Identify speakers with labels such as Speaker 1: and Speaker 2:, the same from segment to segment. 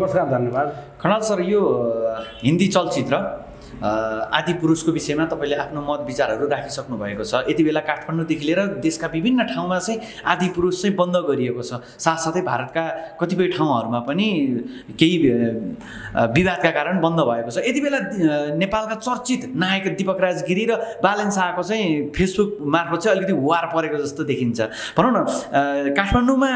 Speaker 1: नमस्कार धन्यवाद।
Speaker 2: खनाल सर यो हिन्दी चलचित्र आदि पुरुषको विषयमा तपाईँले आफ्नो मत विचारहरू राखिसक्नु भएको छ। यति बेला काठमाडौँदेखि लिएर देशका विभिन्न ठाउँमा चाहिँ आदि पुरुष चाहिँ बन्द गरिएको छ। साथसाथै भारतका कतिपय ठाउँहरूमा पनि केही विवादका कारण बन्द भएको छ। यति बेला नेपालका चर्चित नायक दिपक राजगिरी र बालन शाहको चाहिँ फेसबुक मार्फत चाहिँ अलिकति वार परेको जस्तो देखिन्छ। भनौँ न काठमाडौँमा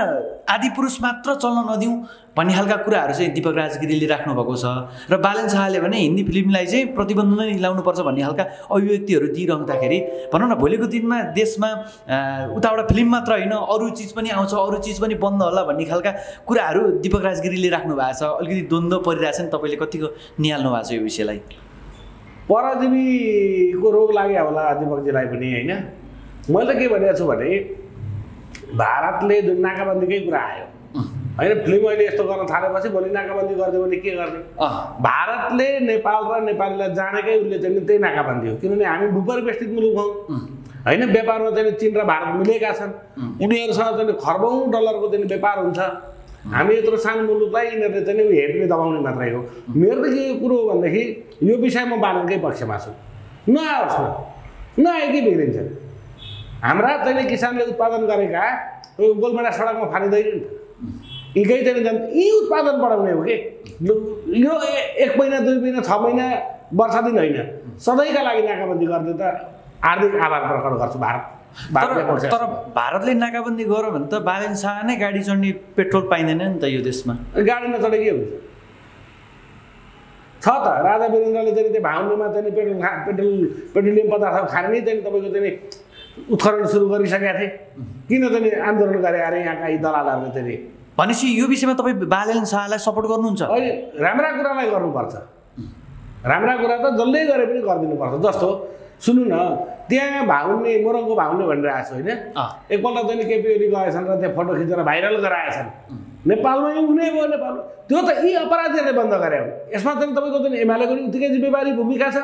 Speaker 2: आदि पुरुष मात्र चल्न नदिउँ। भन्ने खालका कुराहरू चाहिँ दिपक राजगिरीले राख्नुभएको छ। र बालन शाहले भने हिन्दी फिल्मलाई चाहिँ प्रतिबन्ध नै लाउनुपर्छ भन्ने खालका अभिव्यक्तिहरू दिइरहँदाखेरि भनौँ न भोलिको दिनमा देशमा उताबाट फिल्म मात्र होइन अरू चिज पनि आउँछ अरू चिज पनि बन्द होला भन्ने खालका कुराहरू दिपक राजगिरीले राख्नु भएको छ। अलिकति द्वन्द्व परिरहेछ नि तपाईँले कतिको निहाल्नु भएको छ यो विषयलाई?
Speaker 1: परजीवीको रोग लाग्यो होला दिपकजीलाई पनि होइन? मैले के भनेको छु भने भारतले जुन नाकाबन्दीकै कुरा आयो। होइन फिल्म अहिले यस्तो गर्न थालेपछि भोलि नाकाबन्दी गरिदियो भने के गर्ने? भारतले नेपाल र नेपालीलाई जानेकै उसले चाहिँ त्यही नाकाबन्दी हो। किनभने हामी भूपरिवेष्टित मुलुक हौँ। होइन व्यापारमा चाहिँ चीन र भारत मिलेका छन्। उनीहरूसँग चाहिँ खर्बौँ डलरको चाहिँ व्यापार हुन्छ। हामी यत्रो सानो मुलुकलाई यिनीहरूले चाहिँ हेर्ने दबाउने मात्रै हो। मेरो त के कुरो हो भनेदेखि यो विषय म बालनकै पक्षमा छु। नआओस् न। नआए के बिग्रिन्छ। हाम्रा चाहिँ किसानले उत्पादन गरेका गोलमेडा सडकमा फालिँदैन नि त। यीकै चाहिँ जन यी उत्पादन बढाउने हो कि? यो एक महिना दुई महिना छ महिना वर्ष दिन होइन। सधैँका लागि नाकाबन्दी गर्ने त हार्दिक आभार प्रकट गर्छु भारत।
Speaker 2: तर भारतले नाकाबन्दी गर्यो भने त बालन शाह नै गाडी चढ्ने पेट्रोल पाइँदैन नि त यो देशमा।
Speaker 1: गाडी नचढे के हुन्छ? छ त। राजा वीरेन्द्रले चाहिँ त्यो भाउनेमा चाहिँ पेट्रोल खा पेट्रोल पेट्रोलियम पदार्थ खाने नै चाहिँ तपाईँको चाहिँ उत्खनन सुरु गरिसकेका थिए। किन चाहिँ आन्दोलन गरे अरे यहाँका यी दलालहरूले चाहिँ
Speaker 2: भनेपछि यो विषयमा तपाईँ बालन शाहलाई सपोर्ट गर्नुहुन्छ?
Speaker 1: अहिले राम्रा कुरालाई गर्नुपर्छ। राम्रा कुरा त जसले गरे पनि गरिदिनुपर्छ। जस्तो सुन्नु न त्यहाँ भाउन्ने मोरङको भाउन्ने भनेर आएको छ होइन? एकपल्ट चाहिँ केपी ओली गएछन् र त्यहाँ फोटो खिचेर भाइरल गराएछन्। नेपालमै हुने भयो नेपालमा। त्यो त यी अपराधीहरूले बन्द गरे हो। यसमा चाहिँ तपाईँको चाहिँ एमालेको पनि उत्तिकै जिम्मेवारी भूमिका छ।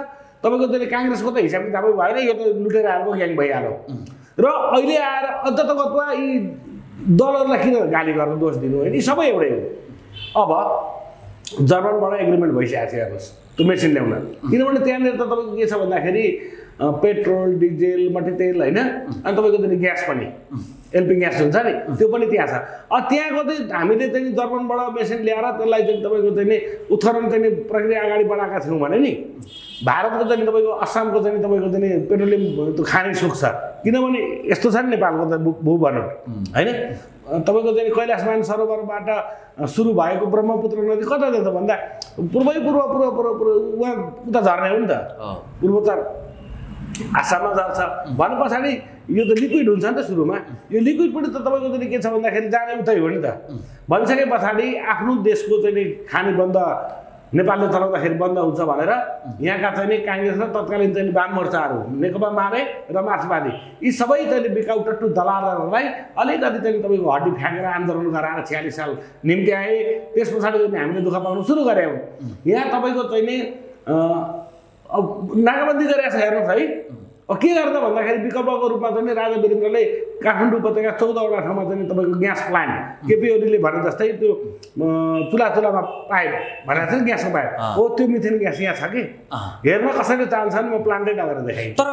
Speaker 1: तपाईँको चाहिँ काङ्ग्रेसको त हिसाब किताबै भएन यो त लुटेराहरूको ग्याङ भइहाल्यो। र अहिले आएर अन्ततगतमा यी दलहरूलाई किन गाली गर्नु दोष दिनु होइन? यी सबै एउटै हो। अब जर्मनबाट एग्रिमेन्ट भइसकेको थियो हेर्नुहोस् त्यो मेसिन ल्याउन। किनभने त्यहाँनिर त तपाईँको के छ भन्दाखेरि पेट्रोल डिजेल मट्टीतेल होइन? अनि तपाईँको चाहिँ ग्यास पनि। एलपी ग्यास हुन्छ नि? त्यो पनि त्यहाँ छ। अब त्यहाँको चाहिँ हामीले चाहिँ जर्मनबाट मेसिन ल्याएर त्यसलाई चाहिँ तपाईँको चाहिँ नि उत्खनन चाहिँ प्रक्रिया अगाडि बढाएका थियौँ भने नि भारतको चाहिँ तपाईँको असमको चाहिँ तपाईँको चाहिँ पेट्रोलियम त्यो खाने सुख छ। किनभने यस्तो छ नि नेपालको त भू भूभण्ड होइन? तपाईँको चाहिँ कैलाशमान सरोवरबाट सुरु भएको ब्रह्मपुत्र नदी कता जान्छ भन्दा पूर्वै पूर्व पूर्व पूर्व पूर्व उहाँ उता झर्ने हो नि त। पूर्वोत्तर आसाममा झर्छ भने पछाडि यो त लिक्विड हुन्छ नि त सुरुमा। यो लिक्विड पनि त तपाईँको चाहिँ के छ भन्दाखेरि जाने उतै हो नि त। भनिसके पछाडि आफ्नो देशको चाहिँ नि खाने बन्द नेपालले चलाउँदाखेरि बन्द हुन्छ भनेर यहाँका चाहिँ नि काङ्ग्रेस र तत्कालीन चाहिँ वाम मोर्चाहरू नेकपा मारे र मार्क्सवादी यी सबै चाहिँ बिकाउ टट्टु दलालहरूलाई अलिकति चाहिँ तपाईँको हड्डी फ्याँकेर आन्दोलन गराएर छ्यालिस साल निम्ति आए त्यस पछाडि हामीले दुःख पाउनु सुरु गऱ्यौँ यहाँ तपाईँको चाहिँ नि अब नाकाबन्दी गरेको छ हेर्नुहोस् है। के गर्दा भन्दाखेरि विकल्पको रूपमा चाहिँ राजा वीरेन्द्रले काठमाडौँ उपत्यका चौधवटा ठाउँमा चाहिँ तपाईँको ग्यास प्लान्ट केपी ओलीले भने जस्तै त्यो चुला चुलामा पाइप भनेर चाहिँ ग्यासको पाइप। हो त्यो मिथेन ग्यास यहाँ छ कि। हेर्न कसैले चाहन्छ नि म प्लान्टै लगेर देखाएँ
Speaker 2: तर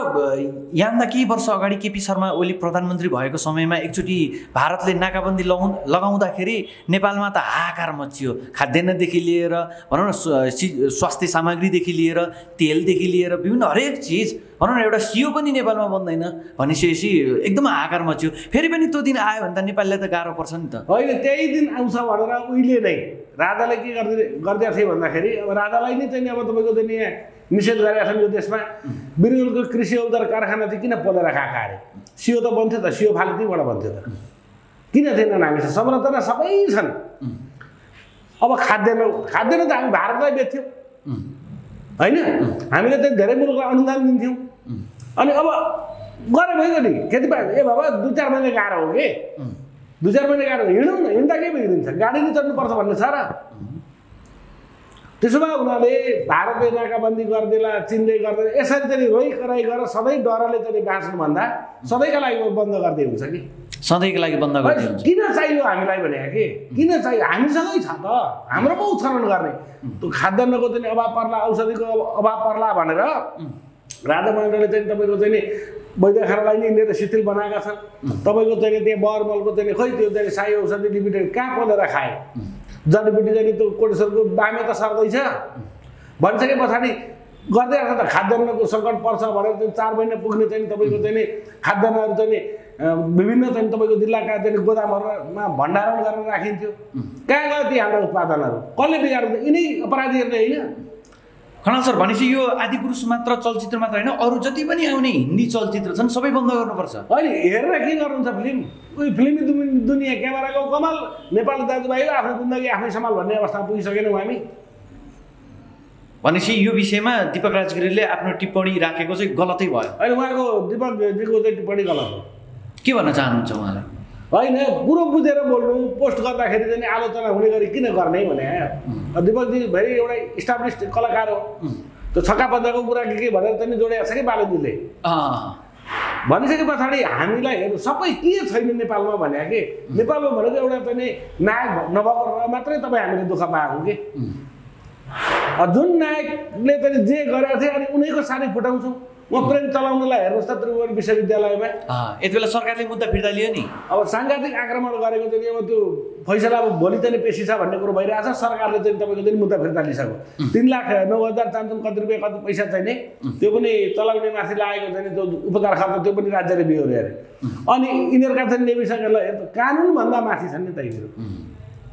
Speaker 2: यहाँभन्दा केही वर्ष अगाडि केपी शर्मा ओली प्रधानमन्त्री भएको समयमा एकचोटि भारतले नाकाबन्दी लगाउ लगाउँदाखेरि नेपालमा त हाहाकार मचियो। खाद्यान्नदेखि लिएर भनौँ न स्वास्थ्य सामग्रीदेखि लिएर तेलदेखि लिएर विभिन्न हरेक चिज भनौँ न एउटा सियो पनि नेपालमा बन्दैन भनिसकेपछि एकदम हाहाकार मच्यो फेरि पनि त्यो दिन आयो भने त नेपालीलाई त गाह्रो पर्छ नि त।
Speaker 1: होइन त्यही दिन आउँछ भनेर उहिले नै राजाले के गर्दै गरिदिएको थियो भन्दाखेरि अब राजालाई नै चाहिँ अब तपाईँको चाहिँ यहाँ निषेध गरेका छन् यो देशमा बिरुलको कृषि औजार कारखाना चाहिँ किन पोलेर खाएका अरे? सियो त बन्थ्यो त सियो फाले त्यहीँबाट बन्थ्यो त। किन थिएनन् हामीसँग संरचना सबै छन्। अब खाद्यान्न खाद्यान्न त हामी भारतलाई बेच्थ्यौँ। होइन? हामीले चाहिँ धेरै मुलुकलाई अनुदान दिन्थ्यौँ। अनि अब गरे भइगयो नि खेतीपाती ए बाबा दुई चार महिना गाह्रो हो कि? दुई चार महिना गाह्रो हिँडौँ न हिँड्दा के बिग्रिन्छ गाडी नै चढ्नुपर्छ भन्ने छ र। त्यसो भए उनीहरूले भारतले नाकाबन्दी गरिदिएला चिनले गर्दैन यसरी चाहिँ रोइ कराई गरेर सधैँ डरले चाहिँ बाँच्नुभन्दा सधैँका लागि बन्द गरिदिए हुन्छ कि?
Speaker 2: सधैँको लागि बन्द
Speaker 1: खै,
Speaker 2: गरिदिनुहुन्छ
Speaker 1: किन चाहियो हामीलाई भने कि? किन चाहियो? हामीसँगै छ त। हाम्रो पो उत्खनन गर्ने। त्यो खाद्यान्नको चाहिँ अभाव पर्ला औषधिको अभाव पर्ला भनेर राजा महेन्द्रले चाहिँ तपाईँको चाहिँ नि वैद्यखानालाई नि यिनीहरू शिथिल बनाएका छन्। तपाईँको चाहिँ त्यहाँ बहरमलको चाहिँ खै त्यो चाहिँ साई औषधि लिमिटेड कहाँ पोलेर खाए? जडीबुटी चाहिँ त्यो कोटेश्वरको बामे त सर्दैछ। भनिसके पछाडि गर्दै आएको त खाद्यान्नको सङ्कट पर्छ भनेर चाहिँ चार महिना पुग्ने चाहिँ तपाईँको चाहिँ नि खाद्यान्नहरू चाहिँ विभिन्न चाहिँ तपाईँको जिल्लाका चाहिँ गोदामहरूमा भण्डारण गरेर राखिन्थ्यो। कहाँ गयो ती हाम्रा उत्पादनहरू? कसले बिगार्नु यिनै अपराधीहरूले होइन।
Speaker 2: खनाल सर भनेपछि यो आदिपुरुष मात्र चलचित्र मात्र होइन अरू जति पनि आउने हिन्दी चलचित्र छन् सबै बन्द गर्नुपर्छ।
Speaker 1: अहिले हेरेर के गर्नुहुन्छ फिल्म? उयो फिल्मी दुनि- दुनियाँ क्यामेराको कमाल नेपाली दाजुभाइ आफ्नो जिन्दगी आफै सम्हाल भन्ने अवस्थामा पुगिसकेनौँ हामी।
Speaker 2: भनेपछि यो विषयमा दिपक राजगिरीले आफ्नो टिप्पणी राखेको चाहिँ गलतै भयो।
Speaker 1: अहिले उहाँको दिपकजीको चाहिँ टिप्पणी गलत हो।
Speaker 2: के भन्न चाहनुहुन्छ उहाँलाई?
Speaker 1: होइन कुरो बुझेर बोल्नु पोस्ट गर्दाखेरि चाहिँ नि आलोचना हुने गरी किन गर्ने भने दिपकजी भेरी एउटा इस्टाब्लिस कलाकार हो। त्यो छक्का पन्जाको कुरा के के भनेर चाहिँ नि जोडिएको छ कि बालुजीले? भनिसके पछाडि हामीलाई हेर्नु सबै के छैन नेपालमा भने कि? नेपालमा भनेको एउटा चाहिँ नायक नभएको मात्रै तपाईँ हामीले दुःख पाएको कि? जुन नायकले चाहिँ जे गरेको थियो अनि उनीको साडी फुटाउँछौँ। म प्रेम चलाउनलाई हेर्नुहोस् त त्रिभुवन विश्वविद्यालयमा।
Speaker 2: यति बेला सरकारले मुद्दा फिर्ता लियो नि।
Speaker 1: अब साङ्घातिक आक्रमण गरेको चाहिँ अब त्यो फैसला अब भोलि चाहिँ पेसी छ भन्ने कुरो भइरहेछ सरकारले चाहिँ तपाईँको चाहिँ मुद्दा फिर्ता लिइसक्यो। तिन लाख नौ हजार चान्छन् कति रुपियाँ कति पैसा चाहिँ नि त्यो पनि चलाउने माथि लागेको चाहिँ नि त्यो उपचार खर्च त्यो पनि राज्यले बिहोऱ्यो अरे। अनि यिनीहरूका चाहिँ ल कानुनभन्दा माथि छन् नि त यिनीहरू।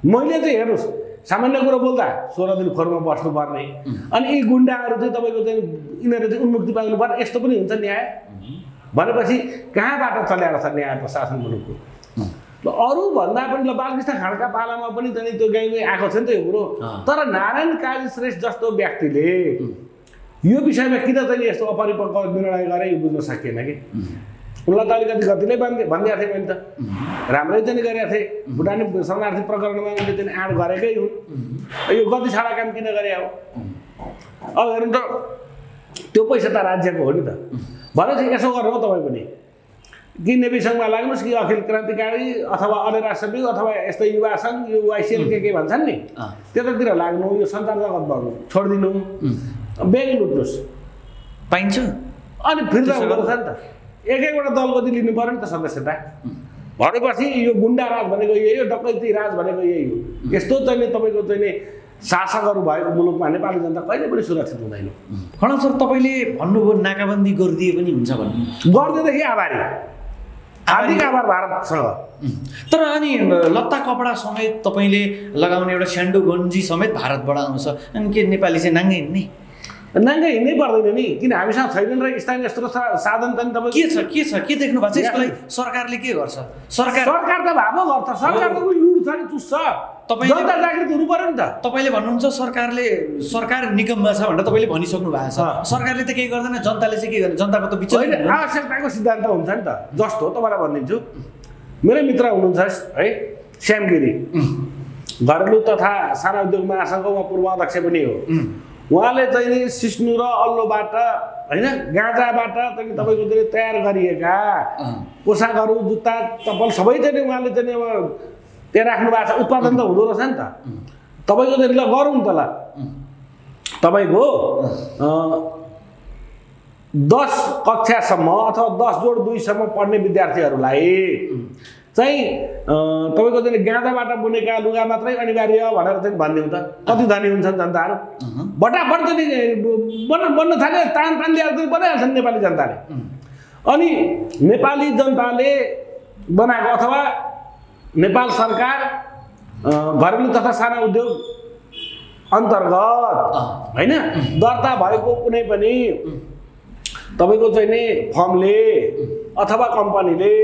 Speaker 1: मैले चाहिँ हेर्नुहोस् सामान्य कुरो बोल्दा सोह्र दिन खोरमा बस्नुपर्ने अनि यी गुन्डाहरू चाहिँ तपाईँको चाहिँ यिनीहरू चाहिँ उन्मुक्ति पाउनु पर्ने यस्तो पनि हुन्छ न्याय। भनेपछि कहाँबाट चल्याएको छ न्याय प्रशासन मुलुकको? ल अरूभन्दा पनि ल बालकृष्ण खाँडका पालामा पनि त त्यो गाईमै आएको छ नि त यो कुरो। तर नारायण काजी श्रेष्ठ जस्तो व्यक्तिले यो विषयमा किन चाहिँ यस्तो अपरिपक्व निर्णय गरे यो बुझ्न सकिएन कि? उनलाई त अलिकति गतिले बान्धे भनिदिएको थिएँ मैले त। राम्रै चाहिँ गरेका थिएँ भुटानी शरणार्थी प्रकरणमा उनले चाहिँ आँट गरेकै हुन् यो गति छाडा काम किन गरे अब अब हेर्नु त त्यो पैसा त राज्यको हो नि त। भनेपछि यसो गर्नु हो तपाईँ पनि। कि नेभी सङ्घमा लाग्नुहोस् कि अखिल क्रान्तिकारी अथवा अन्य राष्ट्रविद अथवा यस्तै युवा सङ्घ यो वाइसिएल के के भन्छन् नि? त्यतातिर लाग्नु यो सञ्चार जगत गर्नु छोडिदिनु। ब्याङ्क लुट्नुहोस्।
Speaker 2: पाइन्छ।
Speaker 1: अनि फिर्ता हुँदो रहेछ नि त। एक एकवटा दलको चाहिँ लिनु पऱ्यो नि त सदस्यता भनेपछि यो गुन्डा राज भनेको यही हो डकैती राज भनेको यही हो। यस्तो चाहिँ नि तपाईँको चाहिँ नि शासकहरू भएको मुलुकमा नेपाली जनता कहिले पनि सुरक्षित हुँदैन।
Speaker 2: खनाल सर तपाईँले भन्नुभयो नाकाबन्दी गरिदिए पनि हुन्छ भन्नु।
Speaker 1: गर्दैदेखि आभारी। हार्दिक आभार भारतसँग।
Speaker 2: तर अनि लत्ता कपडा समेत तपाईँले लगाउने एउटा स्यान्डो गन्जी समेत भारतबाट आउँछ। अनि के नेपाली चाहिँ नाङ्गै हिँड्ने
Speaker 1: नाङ्गै हिँड्नै पर्दैन नि। किन हामीसँग छैनन् र स्थानीय स्रोत साधन त नि
Speaker 2: के
Speaker 1: तपाईँ
Speaker 2: छ के छ के देख्नु भएको छ? यसको लागि सरकारले के गर्छ? सरकार
Speaker 1: सरकार त भाबो गर्छ। सरकार त लुट छ नि चुस्छ।
Speaker 2: तपाईँले-
Speaker 1: जनता जागृत हुनु पऱ्यो नि त।
Speaker 2: तपाईँले भन्नुहुन्छ सरकारले सरकार निगममा छ भनेर तपाईँले भनिसक्नु भएको छ। सरकारले त केही गर्दैन जनताले चाहिँ के गर्ने? जनताको त विचार
Speaker 1: आवश्यकताको सिद्धान्त हुन्छ नि त। जस्तो तपाईँलाई भनिदिन्छु। मेरो मित्र हुनुहुन्छ है श्याम गिरी। घरेलु तथा साना उद्योग महासङ्घको उहाँ पूर्व अध्यक्ष पनि हो। उहाँले चाहिँ नि सिस्नु र अल्लोबाट होइन गाँजाबाट चाहिँ तपाईँको चाहिँ तयार गरिएका पोसाकहरू जुत्ता चप्पल सबै चाहिँ उहाँले चाहिँ अब त्यहाँ राख्नु भएको छ। उत्पादन त हुँदो रहेछ नि त। तपाईँको चाहिँ ल गरौँ त ल। तपाईँको दस कक्षासम्म अथवा दस जोड दुईसम्म पढ्ने विद्यार्थीहरूलाई चाहिँ तपाईँको चाहिँ गाँजाबाट बुनेका लुगा मात्रै अनिवार्य भनेर चाहिँ भनिदिउँ त कति धनी हुन्छन् जनताहरू? बटाबट चाहिँ बन्न बन्न थाल्यो तान तानिदिएर चाहिँ बनाइहाल्छन् नेपाली जनताले। अनि नेपाली जनताले बनाएको अथवा नेपाल सरकार घरेलु तथा साना उद्योग अन्तर्गत होइन? दर्ता भएको कुनै पनि तपाईँको चाहिँ नि फर्मले अथवा कम्पनीले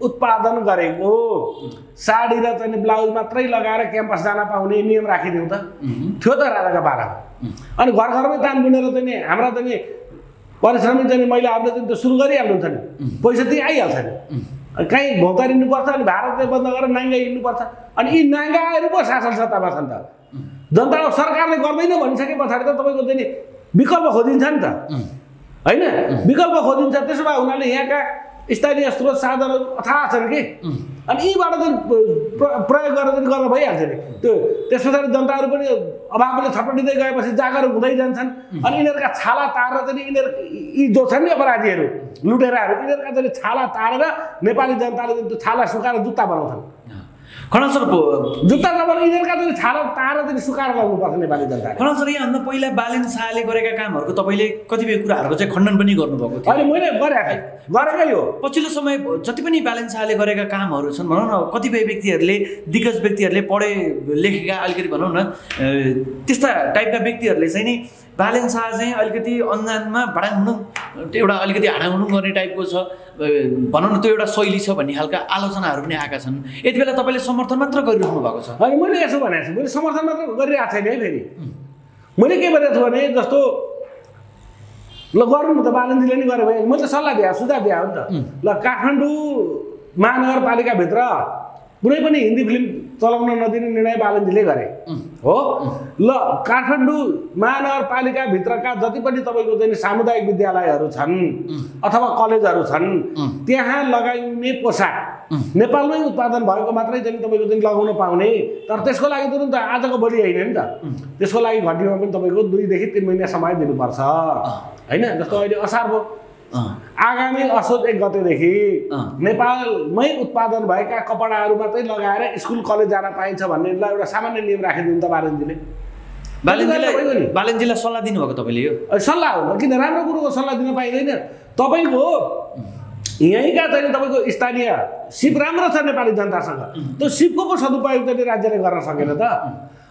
Speaker 1: उत्पादन गरेको। साडी र चाहिँ ब्लाउज मात्रै लगाएर क्याम्पस जान पाउने नियम राखिदिउँ त। थियो त राजाका पारामा अनि घर घरमै तान बुनेर चाहिँ नि हाम्रा चाहिँ नि परिश्रमिक चाहिँ नि महिलाहरूले चाहिँ त्यो सुरु गरिहाल्नुहुन्छ नि। पैसा त्यही आइहाल्छ नि। कहीँ भौतारिनुपर्छ अनि भारतले बन्द गरेर नाङ्गा हिँड्नुपर्छ। अनि यी नाङ्गाहरू पो शासन सत्तामा छन् त। जनता अब सरकारले गर्दैन भनिसके पछाडि त तपाईँको चाहिँ नि विकल्प खोजिन्छ नि त। होइन? विकल्प खोजिन्छ त्यसो भए हुनाले यहाँका स्थानीय स्रोत साधनहरू अथाह छन् कि? अनि यीबाट चाहिँ प्र- प्रयोग गरेर चाहिँ गर्न भइहाल्छ नि। त्यो त्यस पछाडि जनताहरू पनि अभावले छटपटिँदै गएपछि जागरुक हुँदै जान्छन्। अनि यिनीहरूका छाला तारेर चाहिँ यिनीहरू यी जो छन् नि अपराधीहरू लुटेराहरू यिनीहरूका चाहिँ छाला तारेर नेपाली जनताले चाहिँ त्यो छाला सुकाएर जुत्ता बनाउँछन्।
Speaker 2: खनाल सर ब-
Speaker 1: जुत्ता नबनाएर यिनीहरूका चाहिँ छाला तारेर चाहिँ सुकाएर लाउनुपर्छ नेपाली जनताले।
Speaker 2: खनाल सर यहाँभन्दा पहिला बालेन शाहले गरेका कामहरूको तपाईँले कतिपय कुराहरूको चाहिँ खण्डन पनि गर्नुभएको थियो।
Speaker 1: अहिले मैले गरेकै गरेकै हो।
Speaker 2: पछिल्लो समय जति पनि बालेन शाहले गरेका कामहरू छन् भनौँ न कतिपय व्यक्तिहरूले दिग्गज व्यक्तिहरूले पढे लेखेका अलिकति भनौँ न त्यस्ता टाइपका व्यक्तिहरूले चाहिँ नि बालेन शाह चाहिँ अलिकति अन्जानमा भाडाङमुडुङ एउटा अलिकति हाडाङमुडुङ गर्ने टाइपको छ। भनौँ न त्यो एउटा शैली छ भन्ने खालका आलोचनाहरू पनि आएका छन्। यति बेला तपाईँले समर्थन मात्र गरिराख्नु भएको छ।
Speaker 1: अनि मैले यसो भनेको छु। मैले समर्थन मात्र गरिरहेको छैन है फेरि। मैले के भनेको छु भने जस्तो ल गरौँ न त बालनजीले नि गरेँ भने मैले त सल्लाह दिएँ सुझाव दिएँ हो नि त। ल काठमाडौँ महानगरपालिकाभित्र कुनै पनि हिन्दी फिल्म चलाउन नदिने निर्णय बालनजीले गरे। हो? ल काठमाडौँ महानगरपालिकाभित्रका जति पनि तपाईँको चाहिँ सामुदायिक विद्यालयहरू छन् अथवा कलेजहरू छन् त्यहाँ लगाइने पोसाक नेपालमै उत्पादन भएको मात्रै चाहिँ तपाईँको चाहिँ लगाउन पाउने। तर त्यसको लागि तुरन्त आजको भोलि होइन नि त। त्यसको लागि घटीमा पनि तपाईँको दुईदेखि तिन महिना समय दिनुपर्छ। होइन? जस्तो अहिले असार भयो। आगामी असोज एक गतेदेखि। नेपालमै उत्पादन भएका कपडाहरू मात्रै लगाएर स्कुल कलेज जान पाइन्छ भन्ने एउटा सामान्य नियम राखिदिनु त तपाईँको
Speaker 2: बालेनजीलाई सल्लाह दिनुभएको तपाईँले यो?
Speaker 1: सल्लाह हो किन राम्रो कुरोको सल्लाह दिन पाइँदैन। तपाईँको यहीँका चाहिँ तपाईँको स्थानीय सिप राम्रो छ नेपाली जनतासँग। त्यो सिपको पो सदुपयोग चाहिँ राज्यले गर्न सकेन त।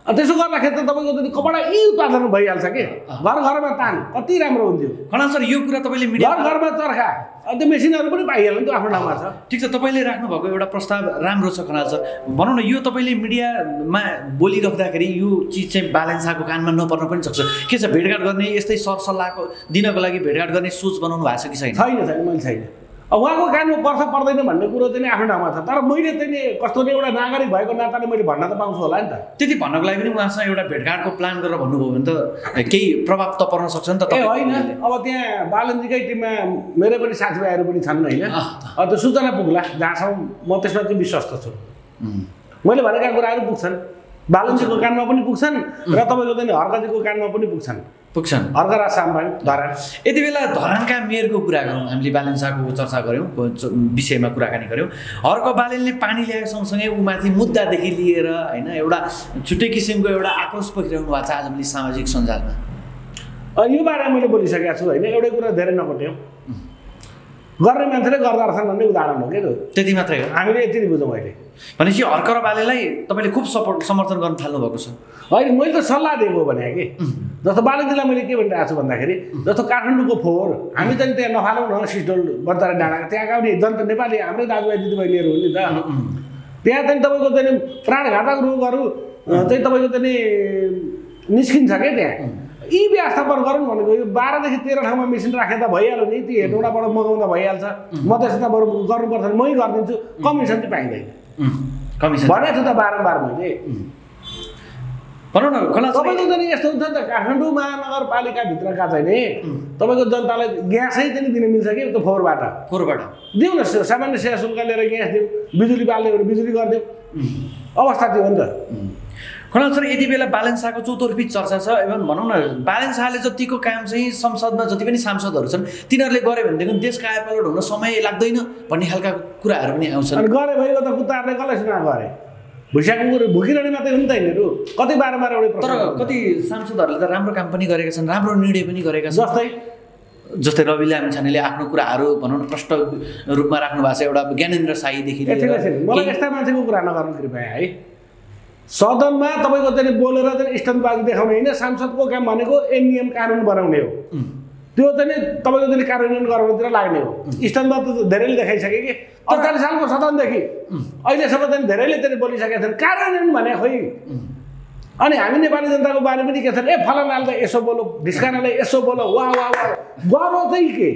Speaker 1: त्यसो गर्दाखेरि त तपाईँको चाहिँ कपडा यी उत्पादन भइहाल्छ कि? घर घरमा तान कति राम्रो हुन्थ्यो।
Speaker 2: खनाल सर यो कुरा तपाईँले मिडिया
Speaker 1: घर घरमा चर्खा त्यो मेसिनहरू पनि पाइहाल्यो नि त्यो आफ्नो ठाउँमा छ।
Speaker 2: ठिक छ तपाईँले राख्नुभएको एउटा प्रस्ताव राम्रो छ खनाल सर। भनौँ न यो तपाईँले मिडियामा बोलिराख्दाखेरि यो चिज चाहिँ बालेन्साको कानमा नपर्न पनि सक्छ। के छ भेटघाट गर्ने यस्तै सरसल्लाहको दिनको लागि भेटघाट गर्ने सोच बनाउनु भएको छ कि छैन?
Speaker 1: छैन छैन मैले छैन। उहाँको कानमा पर्छ पर्दैन भन्ने कुरो चाहिँ आफ्नो ठाउँमा छ। तर मैले चाहिँ नि कस्तो नि एउटा नागरिक भएको नाताले मैले भन्न त पाउँछु होला नि त।
Speaker 2: त्यति भन्नको लागि पनि उहाँसँग एउटा भेटघाटको प्लान गरेर भन्नुभयो भने त केही प्रभाव त पर्न सक्छ नि त
Speaker 1: ए होइन। अब त्यहाँ बालनजीकै टिममा मेरो पनि साथीभाइहरू पनि छन् होइन। त्यो सूचना पुग्ला जहाँसम्म म त्यसमा चाहिँ विश्वस्त छु। मैले भनेका कुराहरू पुग्छन् बालनजीको कानमा पनि पुग्छन् र तपाईँको चाहिँ हर्कजीको कानमा पनि पुग्छन्।
Speaker 2: पुग्छन्।
Speaker 1: हर्कराज साम्बाङ धरान।
Speaker 2: यति बेला धरानका मेयरको कुरा गरौँ। हामीले बालेन्साको चर्चा गऱ्यौँ विषयमा कुराकानी गऱ्यौँ। हर्क बालेनले पानी ल्याए सँगसँगै ऊ माथि मुद्दादेखि लिएर होइन एउटा छुट्टै किसिमको एउटा आक्रोश पोखिरहनु भएको छ आज मैले सामाजिक सञ्जालमा।
Speaker 1: यो बारेमा मैले बोलिसकेको छु होइन। एउटै कुरा धेरै नकोट्यौँ गर्ने मान्छेले गर्दा रहेछन् भन्ने उदाहरण हो क्या त्यो?
Speaker 2: त्यति मात्रै हो।
Speaker 1: हामीले यति नै बुझौँ अहिले।
Speaker 2: भनेपछि हर्क र बालेलाई तपाईँले खुब सपोर्ट समर्थन गर्न थाल्नु भएको छ।
Speaker 1: होइन मैले त सल्लाह दिएको भने कि? जस्तो बालकजीलाई मैले के भनिरहेको छु भन्दाखेरि जस्तो काठमाडौँको फोहोर हामी चाहिँ त्यहाँ नफालौँ न सिस्टोल बन्तारा डाँडा त्यहाँका पनि जनता नेपाली हाम्रै दाजुभाइ दिदीबहिनीहरू हुन् नि त। त्यहाँ चाहिँ तपाईँको चाहिँ प्राणघातक रोगहरू चाहिँ तपाईँको चाहिँ निस्किन्छ क्या त्यहाँ? यी व्यवस्थापन गरौँ भनेको यो बाह्रदेखि तेह्र ठाउँमा मेसिन राखेर त भइहाल्यो नि ती हेटौँडाबाट मगाउँदा भइहाल्छ। मध्यस्थताबाट गर्नुपर्छ भने मै गरिदिन्छु कमिसन चाहिँ पाइँदैन।
Speaker 2: कमिसन।
Speaker 1: भनेको छु त बारम्बार मैले।
Speaker 2: भनौँ न
Speaker 1: तपाईँको चाहिँ यस्तो हुन्छ नि त काठमाडौँ महानगरपालिकाभित्रका चाहिँ नि? तपाईँको जनतालाई ग्यासै चाहिँ दिन मिल्छ कि त्यो फोहोरबाट?
Speaker 2: फोहोरबाट।
Speaker 1: दिउँ न सामान्य सेवा शुल्क लिएर ग्यास दिउँ बिजुली बाल्ने भने बिजुली गरिदिउँ। अवस्था त्यो हो नि त।
Speaker 2: खनाल सर यति बेला बालन शाहको चौतर्फी चर्चा छ एवं भनौँ न बालन शाहले जतिको काम चाहिँ संसदमा जति पनि सांसदहरू छन् तिनीहरूले गऱ्यो भनेदेखि देश कायापलट हुन समय लाग्दैन भन्ने खालका कुराहरू पनि आउँछन्।
Speaker 1: गरे भइगयो त कुत्ताहरूले कसलाई सुना गरे? भुइँसाको कुरो भुकिरहने मात्रै हो नि त यिनीहरू। कति बारम्बार एउटै
Speaker 2: तर। कति सांसदहरूले त राम्रो काम पनि गरेका छन् राम्रो निर्णय पनि गरेका छन्।
Speaker 1: जस्तै?
Speaker 2: जस्तै रवि लामिछानेले आफ्नो कुराहरू भनौँ न प्रष्ट रूपमा राख्नु भएको छ एउटा ज्ञानेन्द्र साईदेखि।
Speaker 1: मलाई यस्ता मान्छेको कुरा नगर्नु कृपया है। सदनमा तपाईँको चाहिँ बोलेर चाहिँ स्टन्टबाजी देखाउने होइन सांसदको काम भनेको ऐन नियम कानुन बनाउने हो। त्यो चाहिँ तपाईँको चाहिँ कार्यान्वयन गराउनेतिर लाग्ने हो। स्टन्टमा त धेरैले देखाइसके कि अडचालिस सालको सदनदेखि अहिलेसम्म चाहिँ धेरैले चाहिँ बोलिसकेका छन् कार्यान्वयन भने खोइ। अनि हामी नेपाली जनताको बारे पनि के छन् ए फलानाले त यसो बोलो ढिस्कानाले यसो बोलो वा वा वा। गर्नु चाहिँ के?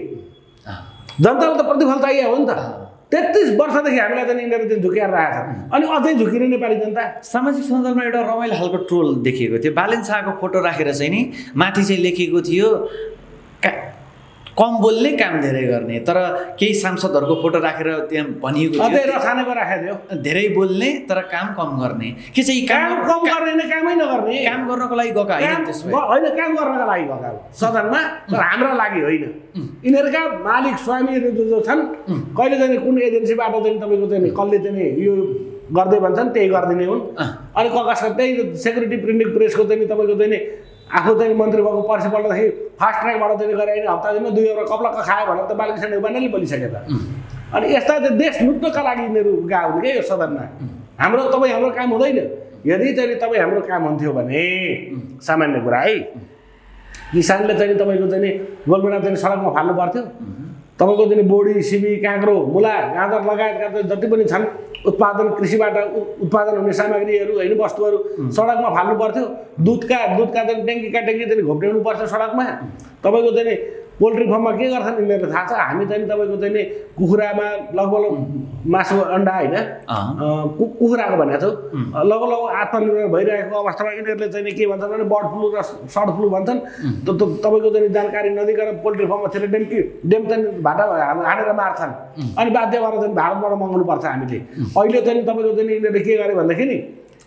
Speaker 1: जनतालाई त प्रतिफल चाहियो हो नि त। तेत्तिस वर्षदेखि हामीलाई चाहिँ यिनीहरू चाहिँ झुक्याएर राखेको छ। अनि अझै झुकिने नेपाली जनता?
Speaker 2: सामाजिक सञ्जालमा एउटा रमाइलो खालको ट्रोल देखिएको थियो। बालेन शाहको फोटो राखेर चाहिँ नि माथि चाहिँ लेखिएको थियो कम बोल्ने काम धेरै गर्ने तर केही सांसदहरूको फोटो राखेर त्यहाँ भनिएको
Speaker 1: राखेको
Speaker 2: धेरै बोल्ने तर काम कम गर्ने। के चाहिँ
Speaker 1: काम
Speaker 2: काम
Speaker 1: गर्ने नै कामै नगर्ने।
Speaker 2: काम गर्नको लागि गएको होइन
Speaker 1: काम गर्नका लागि गएका सदनमा तर हाम्रा लागि होइन। यिनीहरूका मालिक स्वामीहरू जो जो छन् कहिले चाहिँ कुन एजेन्सीबाट चाहिँ तपाईँको चाहिँ कसले चाहिँ यो गर्दै भन्छन् त्यही गरिदिने हुन्। अनि ककासका त्यही सेक्युरिटी प्रिन्टिङ प्रेसको चाहिँ तपाईँको चाहिँ आफू चाहिँ मन्त्री भएको पर्सि पल्टदाखेरि फास्ट ट्र्याकबाट चाहिँ गरे होइन हप्ता दिनमा दुई एउटा कपलक्क खायो भनेर त बालकृष्ण उपाध्यायले बोलिसके त अनि यस्ता चाहिँ देश लुट्नका लागि यिनीहरू गएको हुन् क्या यो सदनमा। हाम्रो तपाईँ हाम्रो काम हुँदैन। यदि चाहिँ तपाईँ हाम्रो काम हुन्थ्यो भने सामान्य कुरा है। किसानले चाहिँ तपाईँको चाहिँ गोलबेडा चाहिँ सडकमा फाल्नु पर्थ्यो। तपाईँको चाहिँ बोडी सिमी काँक्रो मुला गाजर लगायतका जति पनि छन् उत्पादन कृषिबाट उत्पादन हुने सामग्रीहरू होइन वस्तुहरू सडकमा फाल्नु पर्थ्यो। दुधका दुधका चाहिँ ट्याङ्कीका ट्याङ्की चाहिँ घोप्ट्याउनु पर्छ सडकमा। तपाईँको चाहिँ पोल्ट्री फार्ममा के गर्छन् यिनीहरूले? थाहा छ हामी चाहिँ तपाईँको चाहिँ नि कुखुरामा लगभग मासु अन्डा होइन कुखुराको भनेको छौँ। लगभग लगभग आत्मनिर्भर भइरहेको अवस्थामा यिनीहरूले चाहिँ के भन्छन् भने बर्ड फ्लू र सर्ड फ्लू भन्छन्। तपाईँको चाहिँ जानकारी नदिकन पोल्ट्री फार्ममा थिएर डेम्की डेम चाहिँ भाटा हानेर मार्छन्। अनि बाध्य भएर चाहिँ भारतबाट मगाउनु पर्छ हामीले अहिले चाहिँ तपाईँको चाहिँ यिनीहरूले के गर्यो भनेदेखि नि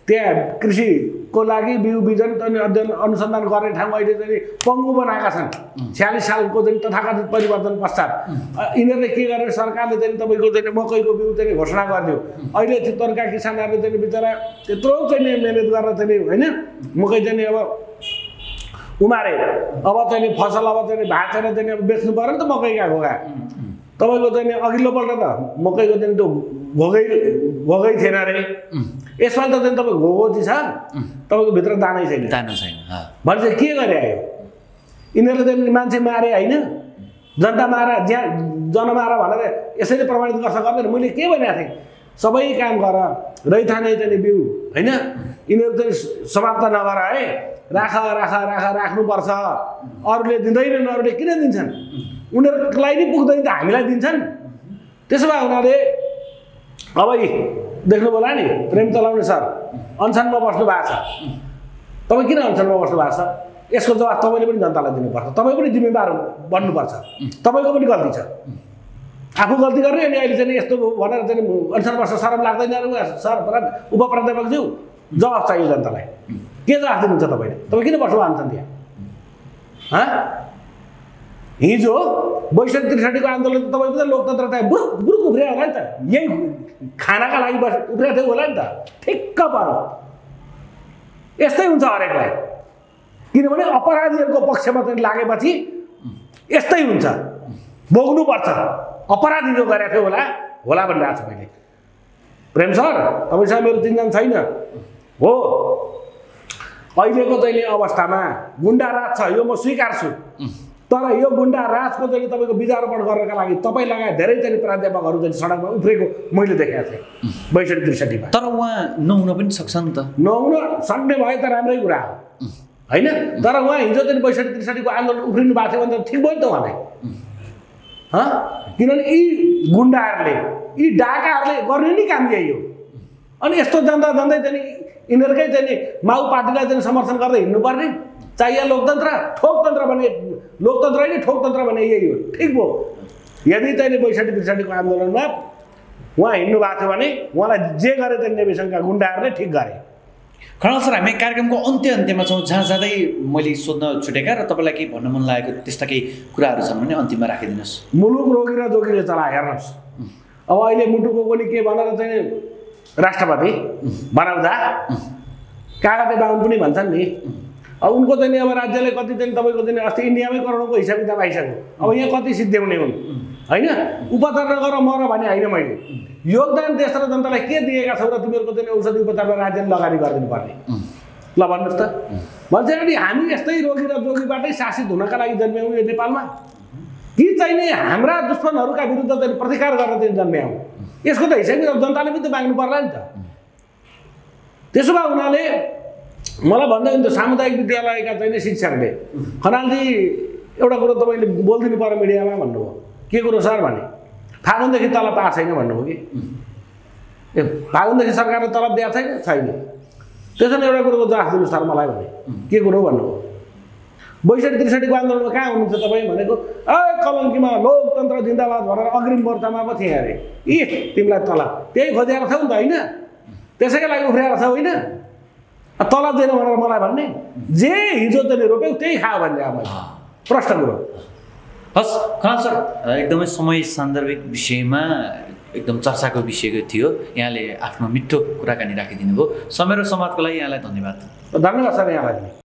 Speaker 1: त्यहाँ कृषिको लागि बिउ बिजन चाहिँ अध्ययन अनुसन्धान गर्ने ठाउँ अहिले चाहिँ पङ्गु बनाएका छन्। छ्यालिस सालको चाहिँ तथाकथित परिवर्तन पश्चात। यिनीहरूले के गरेर सरकारले चाहिँ तपाईँको चाहिँ मकैको बिउ चाहिँ घोषणा गरिदियो। अहिले चितवनका किसानहरूले चाहिँ बिचरा त्यत्रो चाहिँ मिहिनेत गरेर चाहिँ होइन मकै चाहिँ अब उमारे। अब चाहिँ फसल अब चाहिँ भाँचेर चाहिँ अब बेच्नु पऱ्यो नि त मकैका घोगा। तपाईँको चाहिँ अघिल्लोपल्ट त मकैको चाहिँ त्यो घोगै घोगै थिएन अरे। यसपालि त चाहिँ तपाईँ घोगो चाहिँ छ तपाईँको भित्र दानै छैन।
Speaker 2: दाना छैन।
Speaker 1: भने चाहिँ के गरे आयो यिनीहरूले चाहिँ मान्छे मारे होइन। जनता मारा ज्या जनमारा भनेर यसैले प्रमाणित गर्छ गर्दैन। मैले के भनेको थिएँ? सबै काम गर चाहिँ नि बिउ होइन? यिनीहरू चाहिँ समाप्त नगर है राख राख राख राख्नुपर्छ। अरूले दिँदैनन् अरूले किन दिन्छन्? उनीहरूलाई नि पुग्दैन त हामीलाई दिन्छन्। त्यसो भए हुनाले अब यी देख्नुभयो होला नि? प्रेम चलाउने सर। अनसनमा बस्नु भएको छ। तपाईँ किन अनसनमा बस्नु भएको छ? यसको जवाब तपाईँले पनि जनतालाई दिनुपर्छ। तपाईँ पनि जिम्मेवार बन्नुपर्छ। तपाईँको पनि गल्ती छ। आफू गल्ती गर्ने अनि अहिले चाहिँ यस्तो भनेर चाहिँ अनसन बस्न सरम लाग्दैन सर उप प्राध्यापकज्यू जवाब चाहियो जनतालाई। के जवाब दिनुहुन्छ तपाईँले? तपाईँ किन बस्नु अनसन त्यहाँ? हँ? हिजो बैसठी त्रिसठीको आन्दोलन त तपाईँको त लोकतन्त्र त बुरुक बुरुक उफ्रियो होला नि त यही खानाका लागि बस उफ्रिएको थियो होला नि त ठिक्क पऱ्यो यस्तै हुन्छ हरेकलाई किनभने अपराधीहरूको पक्षमा चाहिँ लागेपछि यस्तै हुन्छ भोग्नुपर्छ अपराधी जो गरेको थियो होला होला भनिरहेको छु मैले प्रेम सर तपाईँसँग मेरो चिन्तन छैन हो. अहिलेको चाहिँ अवस्थामा गुन्डा राज छ यो म स्वीकार्छु तर यो गुन्डा राजको चाहिँ तपाईँको बिजारोपण गर्नका लागि तपाईँ लगायत धेरै चाहिँ प्राध्यापकहरू चाहिँ सडकमा उफ्रेको मैले देखेको थिएँ। बैसठी त्रिसठीमा
Speaker 2: तर उहाँ नहुन पनि सक्छ नि त।
Speaker 1: नहुन सक्ने भए त राम्रै कुरा हो। होइन? तर उहाँ हिजो चाहिँ बैसठी त्रिसठीको आन्दोलन उफ्रिनु भएको थियो भने त ठिक भयो नि त उहाँलाई किनभने यी गुन्डाहरूले यी डाकाहरूले गर्ने नि काम यही हो। अनि यस्तो जाँदा जाँदै चाहिँ यिनीहरूकै चाहिँ माउ पार्टीलाई चाहिँ समर्थन गर्दै हिँड्नुपर्ने। चाहिए लोकतन्त्र ठोकतन्त्र भने लोकतन्त्र होइन ठोकतन्त्र भने यही हो ठिक भयो यदि चाहिँ नि बैसठी त्रिसठीको आन्दोलनमा उहाँ हिँड्नु भएको थियो भने उहाँलाई जे गरे चाहिँ नेविसङ्घका गुन्डाहरूले ठिक गरे
Speaker 2: खनाल सर हामी कार्यक्रमको अन्त्य अन्त्यमा छौँ जहाँ जाँदै मैले सोध्न छुटेका र तपाईँलाई केही भन्न मन लागेको त्यस्ता केही कुराहरू छन् भने अन्तिममा राखिदिनुहोस्।
Speaker 1: मुलुक रोगी र जोगीले चलाए हेर्नुहोस्। अब अहिले मुटुको पनि के भनेर चाहिँ राष्ट्रपति? बनाउँदा कागते बाहुन पनि भन्छन् नि। अब उनको चाहिँ अब राज्यले कति चाहिँ तपाईँको चाहिँ अस्ति इन्डियामै करोडको हिसाब किताब आइसक्यो अब यहाँ कति सिद्ध्याउने हुन् होइन? उपचार नगर मर भने होइन मैले। योगदान देश र जनतालाई के दिएका छौ र तिमीहरूको चाहिँ औषधि उपचारमा राज्यले लगानी गरिदिनु पर्ने ल भन्नुहोस् त। भन्छ अनि हामी यस्तै रोगी र जोगीबाटै शासित हुनका लागि जन्म्यौँ यो नेपालमा। कि नि हाम्रा दुश्मनहरूका विरुद्ध चाहिँ प्रतिकार गर्न चाहिँ जन्म्यौँ। यसको त हिसाब जनताले पनि त माग्नु पर्ला नि त। त्यसो भए हुनाले मलाई भन्दा नि त सामुदायिक विद्यालयका चाहिँ शिक्षकले खनालजी एउटा कुरो तपाईँले बोलिदिनु पर्यो मिडियामा भन्नुभयो। के कुरो सर भने फागुनदेखि तलब पाएको छैन भन्नुभयो कि? ए फागुनदेखि सरकारले तलब दिएको छैन? छैन। त्यसो भने एउटा कुरोको जवाफ दिनु सर मलाई भने के कुरो भन्नुभयो? बैसठी त्रिसठीको आन्दोलनमा कहाँ हुनुहुन्छ तपाईँ भनेको ए कलङ्कीमा लोकतन्त्र जिन्दाबाद भनेर अग्रिम मोर्चामा पो थिएँ अरे। इ तिमीलाई तलब। त्यही खोजेर छौ नि त होइन? त्यसैका लागि उफ्रिएर छ होइन? तलब दिएन भनेर मलाई भन्ने। जे हिजो तैँले रोप्यौ त्यही खायो भन्ने अब मैले। प्रश्न कुरो
Speaker 2: हस् खनाल सर एकदमै समय सान्दर्भिक विषयमा एकदम चर्चाको विषयको थियो। यहाँले आफ्नो मिठो कुराकानी राखिदिनु भयो समय र समाजको लागि यहाँलाई धन्यवाद।
Speaker 1: धन्यवाद सर यहाँलाई।